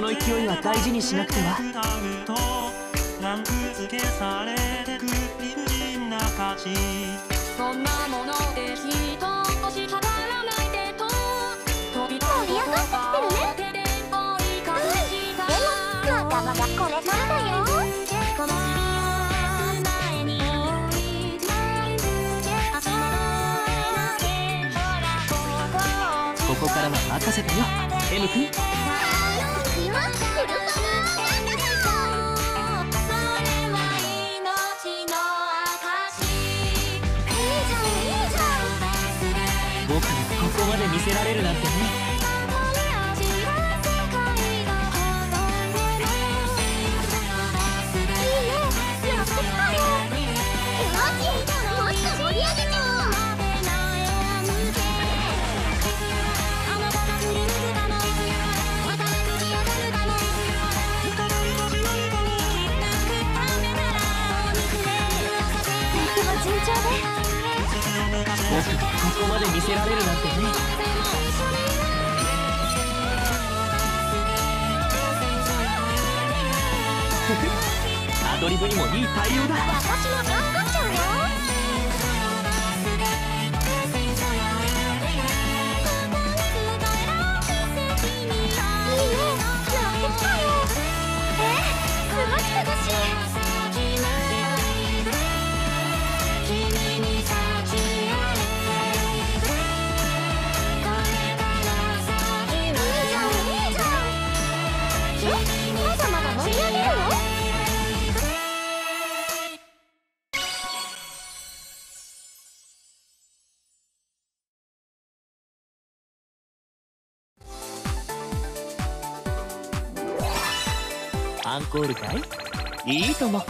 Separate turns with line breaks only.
この勢いは大事にしなくては。
そんなもので人をしかからないでと
盛り上がってきてるね
手で追いかけした
でも仲間がこれからだよ
こ
こからは任せたよ M 君僕がここまで見せられるなんてね。
いいねやってきたよよしもっと盛り上げちゃおう僕も順調で
ここまで見せられるなんてね。アドリブにもいい対応だ
私も助かっちゃうよ
アンコールかい？いいとも。